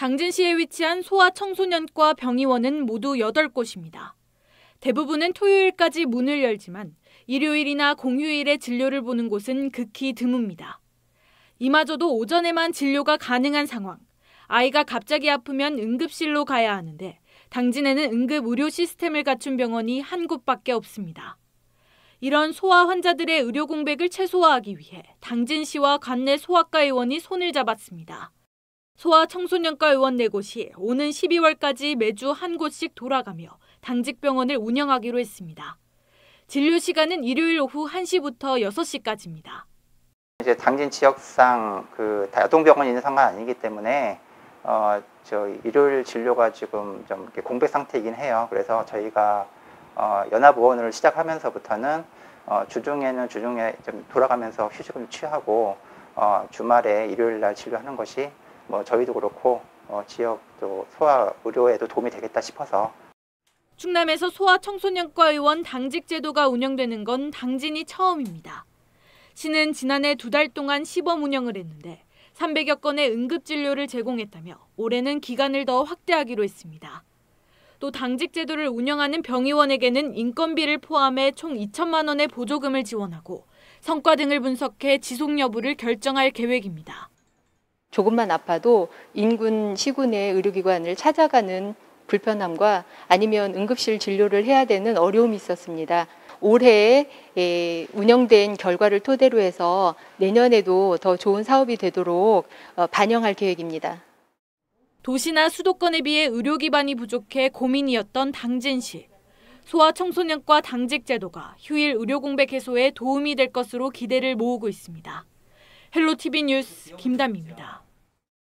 당진시에 위치한 소아청소년과 병의원은 모두 8곳입니다. 대부분은 토요일까지 문을 열지만 일요일이나 공휴일에 진료를 보는 곳은 극히 드뭅니다. 이마저도 오전에만 진료가 가능한 상황. 아이가 갑자기 아프면 응급실로 가야 하는데 당진에는 응급 의료 시스템을 갖춘 병원이 한 곳밖에 없습니다. 이런 소아 환자들의 의료 공백을 최소화하기 위해 당진시와 관내 소아과 의원이 손을 잡았습니다. 소아 청소년과 의원 4곳이 오는 12월까지 매주 한 곳씩 돌아가며 당직병원을 운영하기로 했습니다. 진료 시간은 일요일 오후 1시부터 6시까지입니다. 이제 당진 지역상 그 아동병원이 있는 상관 아니기 때문에 어, 저 일요일 진료가 지금 좀 공백 상태이긴 해요. 그래서 저희가 어, 연합의원을 시작하면서부터는 어, 주중에는 주중에 좀 돌아가면서 휴식을 취하고 어, 주말에 일요일 날 진료하는 것이 뭐 저희도 그렇고 어, 지역 또 소아 의료에도 도움이 되겠다 싶어서 충남에서 소아 청소년과 의원 당직 제도가 운영되는 건 당진이 처음입니다. 시는 지난해 두 달 동안 시범 운영을 했는데 300여 건의 응급 진료를 제공했다며 올해는 기간을 더 확대하기로 했습니다. 또 당직 제도를 운영하는 병의원에게는 인건비를 포함해 총 2천만 원의 보조금을 지원하고 성과 등을 분석해 지속 여부를 결정할 계획입니다. 조금만 아파도 인근 시군의 의료기관을 찾아가는 불편함과 아니면 응급실 진료를 해야 되는 어려움이 있었습니다. 올해 운영된 결과를 토대로 해서 내년에도 더 좋은 사업이 되도록 어, 반영할 계획입니다. 도시나 수도권에 비해 의료 기반이 부족해 고민이었던 당진시. 소아청소년과 당직 제도가 휴일 의료 공백 해소에 도움이 될 것으로 기대를 모으고 있습니다. 헬로티비 뉴스 김담입니다.